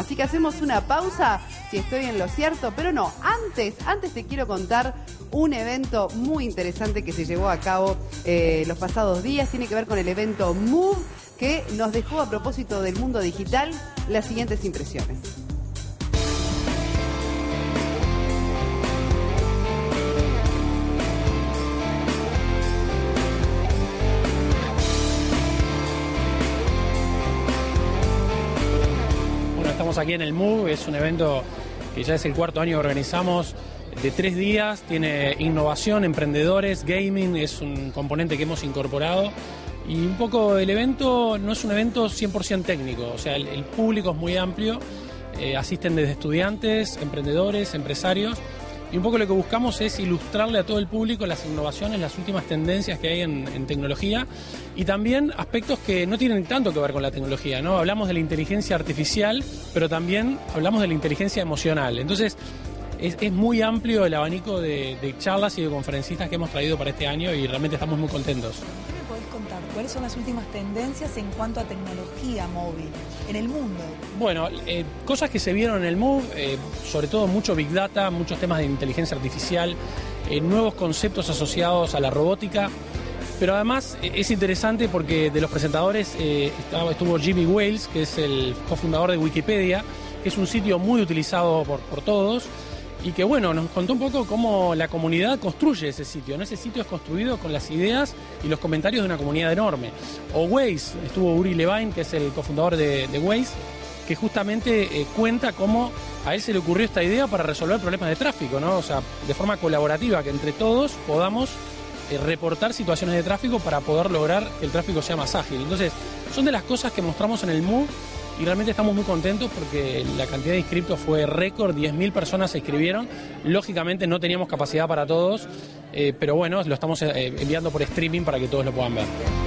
Así que hacemos una pausa, si estoy en lo cierto, pero no, antes, antes te quiero contar un evento muy interesante que se llevó a cabo eh, los pasados días. Tiene que ver con el evento Move que nos dejó a propósito del mundo digital las siguientes impresiones. Estamos aquí en el Move, es un evento que ya es el cuarto año que organizamos de tres días, tiene innovación, emprendedores, gaming, es un componente que hemos incorporado. Y un poco el evento no es un evento 100% técnico, o sea, el, el público es muy amplio, eh, asisten desde estudiantes, emprendedores, empresarios, y un poco lo que buscamos es ilustrarle a todo el público las innovaciones, las últimas tendencias que hay en, tecnología y también aspectos que no tienen tanto que ver con la tecnología, ¿no? Hablamos de la inteligencia artificial, pero también hablamos de la inteligencia emocional. Entonces, es, muy amplio el abanico de charlas y de conferencistas que hemos traído para este año y realmente estamos muy contentos. ¿Cuáles son las últimas tendencias en cuanto a tecnología móvil en el mundo? Bueno, eh, cosas que se vieron en el Move, eh, sobre todo mucho Big Data, muchos temas de inteligencia artificial, eh, nuevos conceptos asociados a la robótica. Pero además es interesante porque de los presentadores estuvo Jimmy Wales, que es el cofundador de Wikipedia, que es un sitio muy utilizado por todos y que bueno, nos contó un poco cómo la comunidad construye ese sitio. ¿no? Ese sitio es construido con las ideas y los comentarios de una comunidad enorme. O Waze, estuvo Uri Levine, que es el cofundador de, Waze, que justamente eh, cuenta cómo a él se le ocurrió esta idea para resolver problemas de tráfico, ¿no? O sea, de forma colaborativa, que entre todos podamos eh, reportar situaciones de tráfico para poder lograr que el tráfico sea más ágil. Entonces, son de las cosas que mostramos en el MOVE y realmente estamos muy contentos porque la cantidad de inscriptos fue récord, 10.000 personas se inscribieron. Lógicamente no teníamos capacidad para todos, eh, pero bueno, lo estamos eh, enviando por streaming para que todos lo puedan ver.